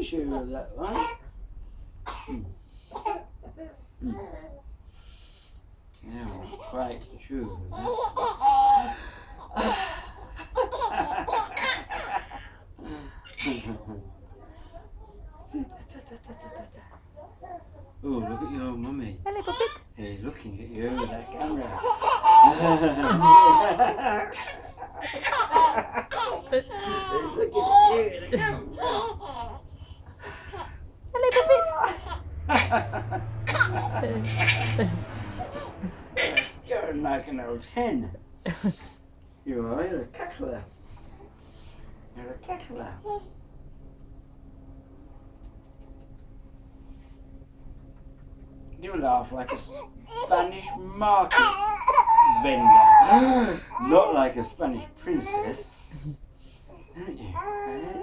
the shoe, that one. Mm. Mm. Yeah, well, quite the shoe. oh, look at your mummy. Hello, Puppet. He's looking at you with that camera. He's looking at you with the camera. You're like an old hen. You are, you're a cackler. You're a cackler. You laugh like a Spanish market vendor. Not like a Spanish princess. Don't you? Eh?